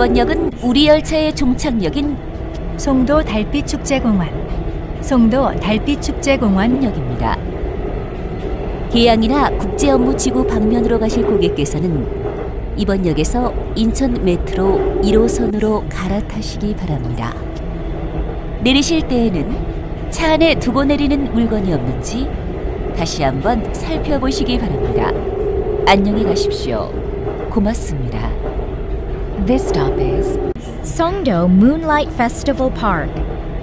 이번 역은 우리 열차의 종착역인 송도 달빛축제공원, 송도 달빛축제공원 역입니다. 계양이나 국제업무지구 방면으로 가실 고객께서는 이번 역에서 인천 메트로 1호선으로 갈아타시기 바랍니다. 내리실 때에는 차 안에 두고 내리는 물건이 없는지 다시 한번 살펴보시기 바랍니다. 안녕히 가십시오. 고맙습니다. This stop is Songdo Moonlight Festival Park.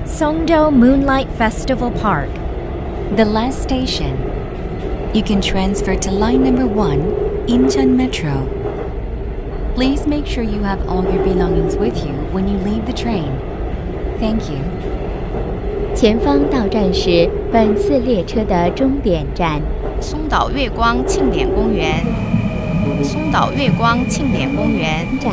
Songdo Moonlight Festival Park. The last station. You can transfer to line number 1, Incheon Metro. Please make sure you have all your belongings with you when you leave the train. Thank you. 前方到站是本次列车的终点站。松岛月光庆典公园，松岛月光庆典公园站。